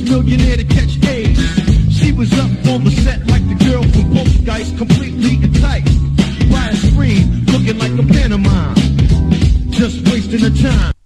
Millionaire to catch AIDS. She was up on the set like the girl from guys completely tight. By screen, looking like a pantomime. Just wasting her time.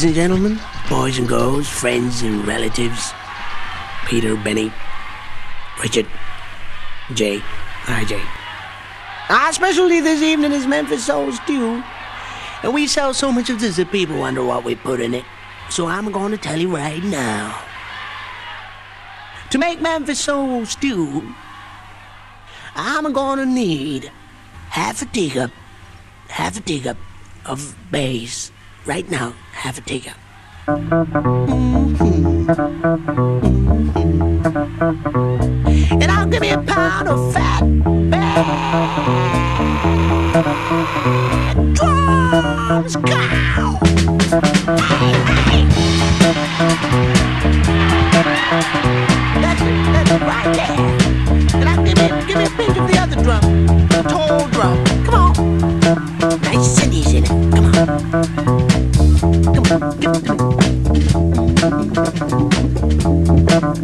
Ladies and gentlemen, boys and girls, friends and relatives. Peter, Benny, Richard, Jay. IJ. Our specialty this evening is Memphis Soul Stew. And we sell so much of this that people wonder what we put in it. So I'm going to tell you right now. To make Memphis Soul Stew, I'm going to need half a teacup, half a teacup of bass. Right now, Have a teacup. Mm-hmm. And I'll give me a pound of fat bad drums cow. Hey, hey. That's it, that's right there. And I'll give me, give me a pinch of the other drum,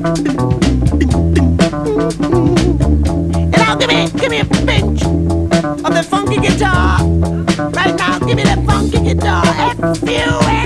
And now give me, give me a pinch of the funky guitar. Right now, give me that funky guitar. F U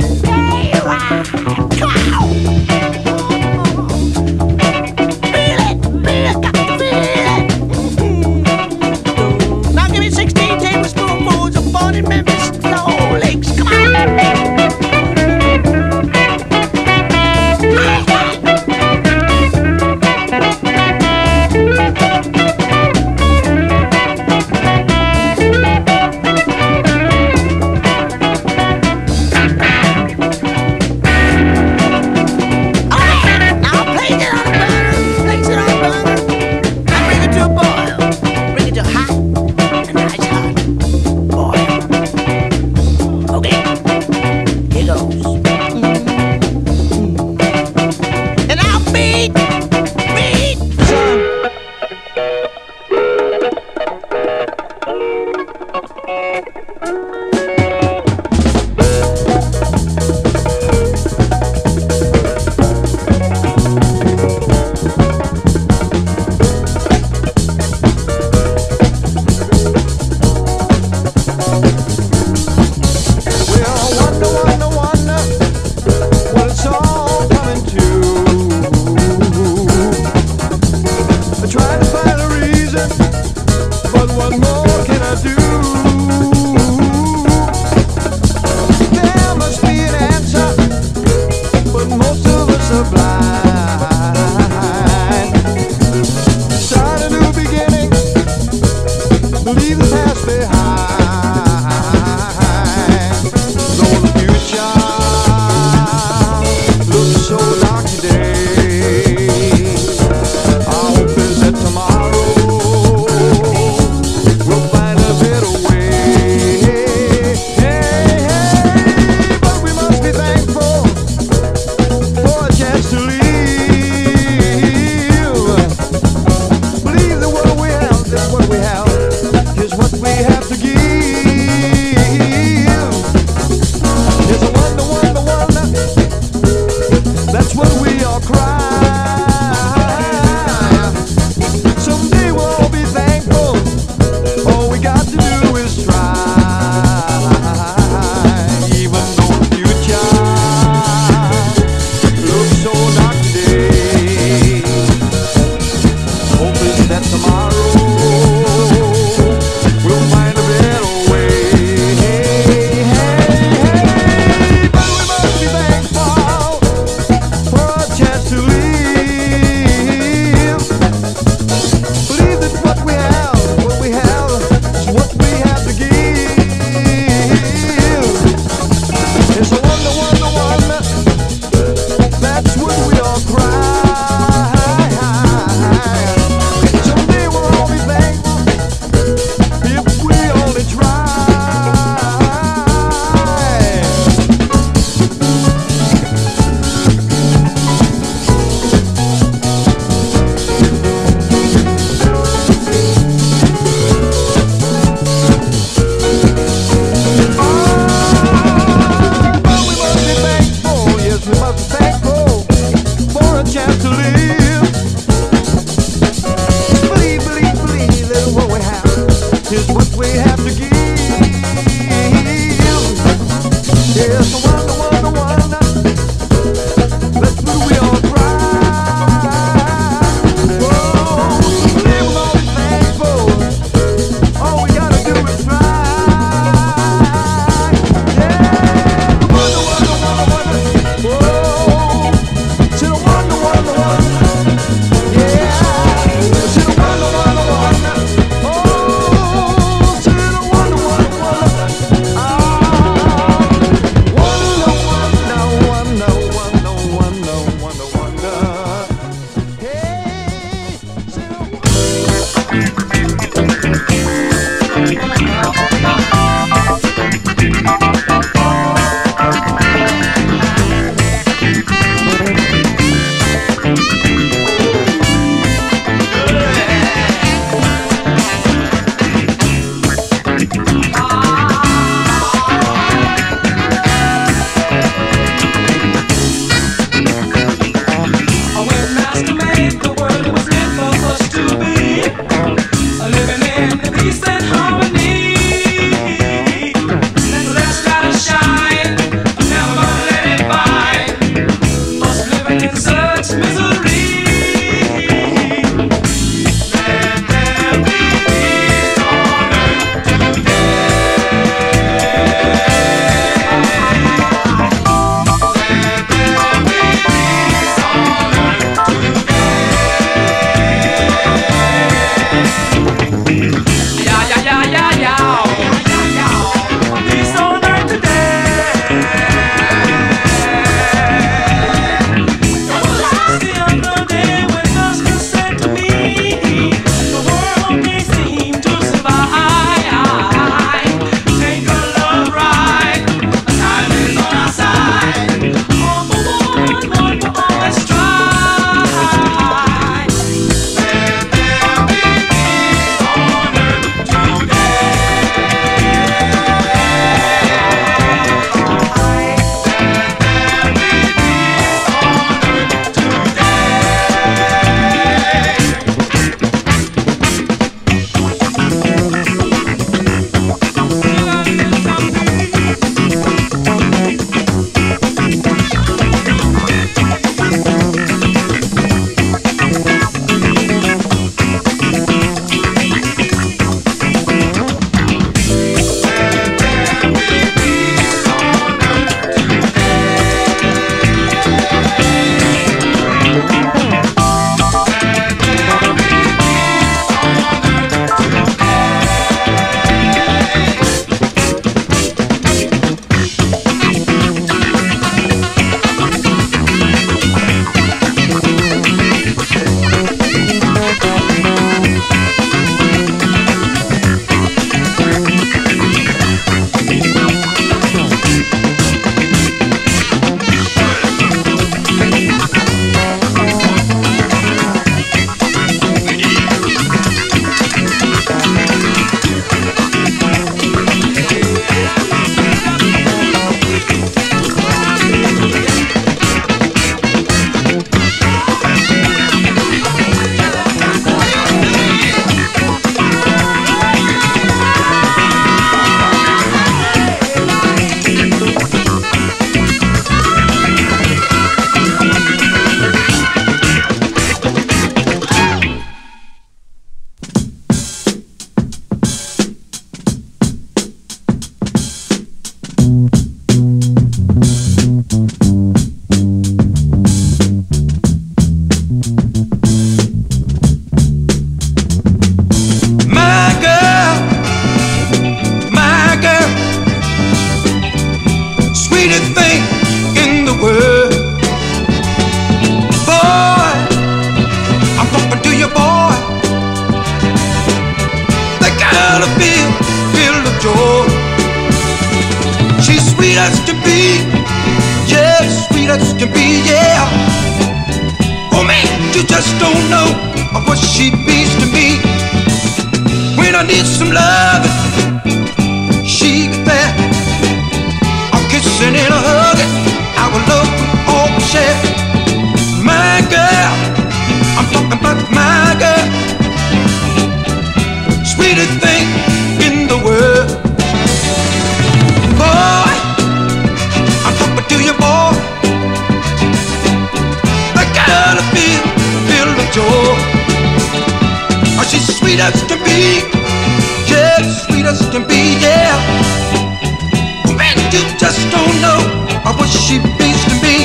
you just don't know what she means to me.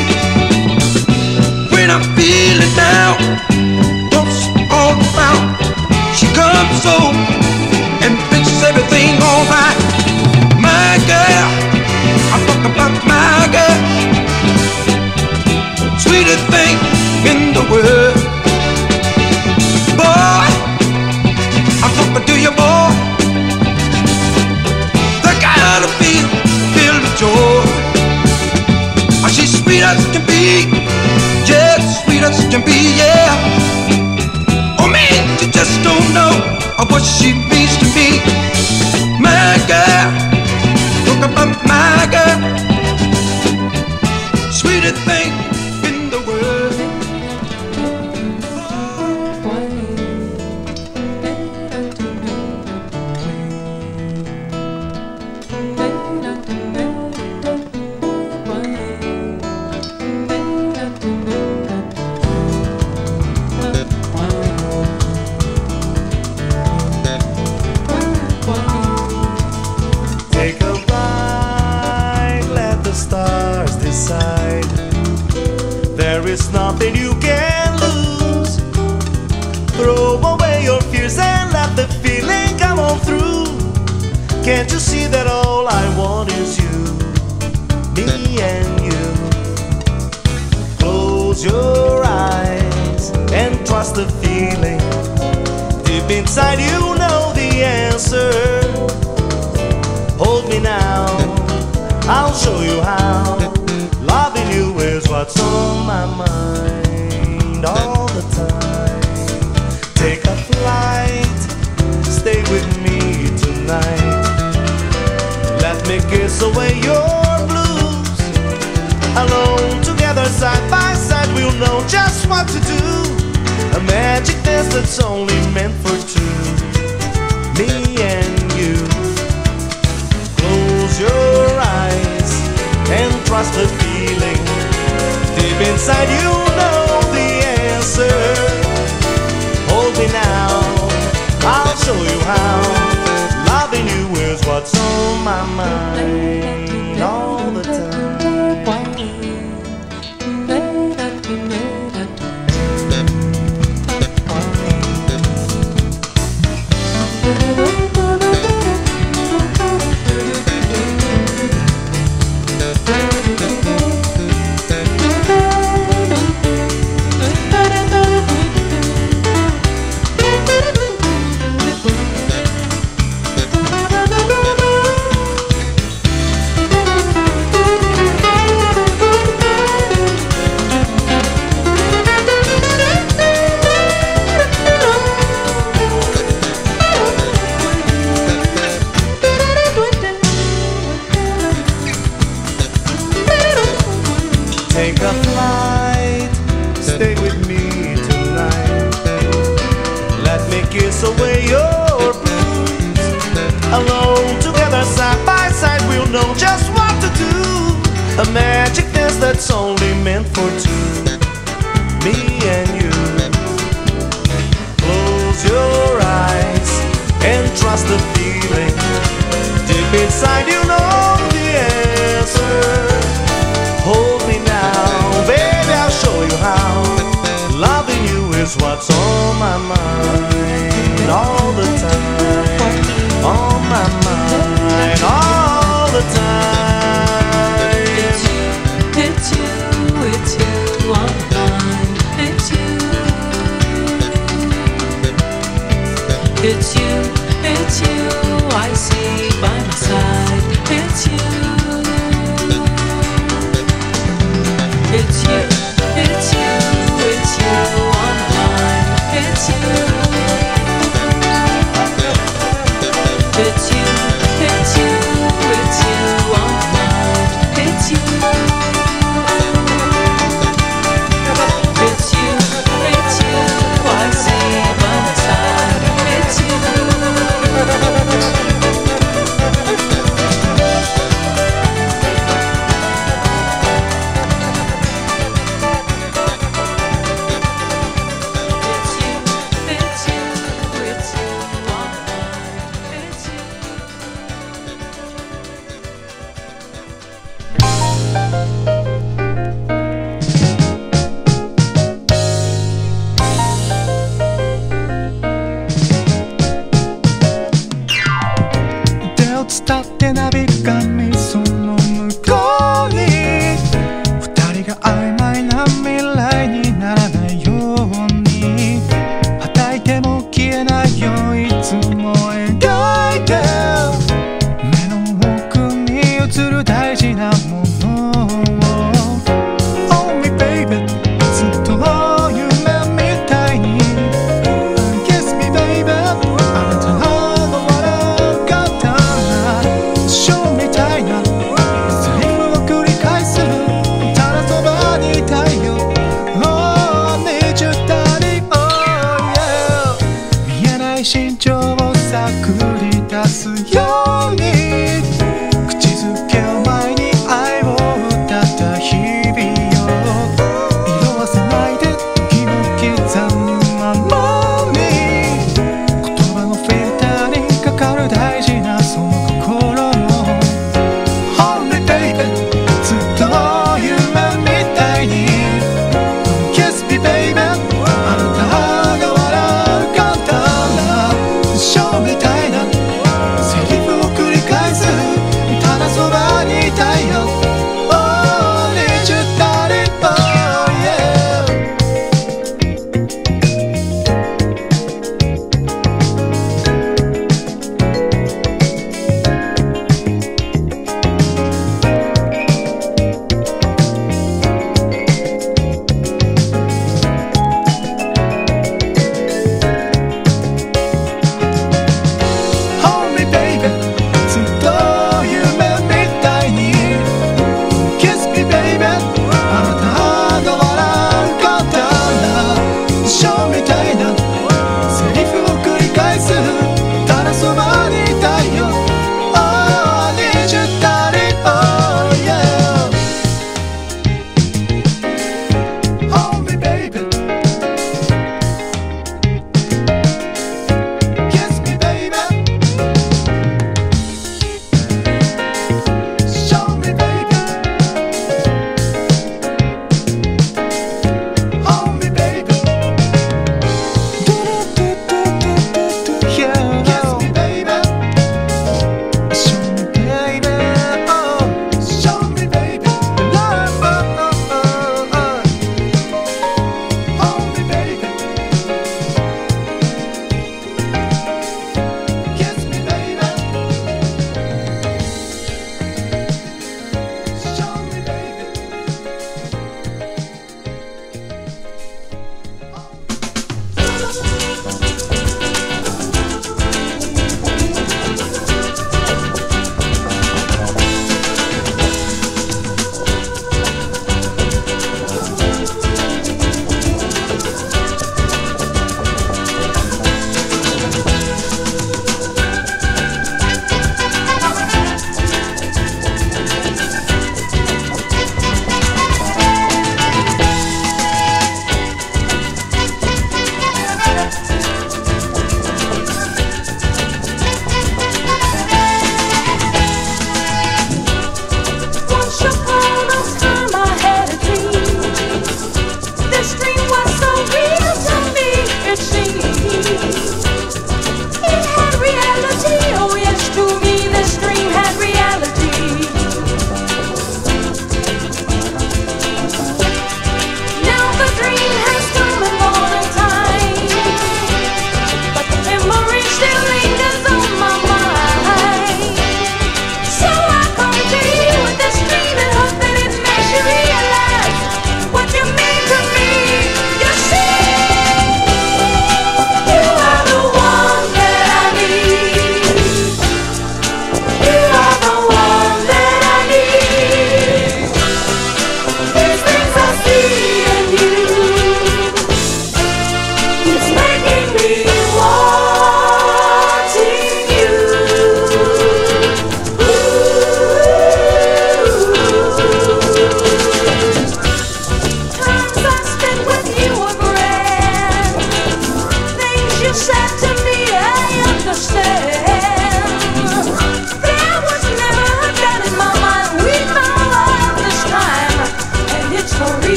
When I feel it now, what's all about? She comes home and fixes everything alright. My girl, I talk about my girl, sweetest thing in the world. as can be, yeah, sweet as can be, yeah. Oh man, you just don't know what she means to me. My girl, look about my girl, sweetest thing. that's only meant for two me and you. Close your eyes and trust the feeling. Deep inside, you know the answer. Hold me now, I'll show you how. Loving you is what's on my mind.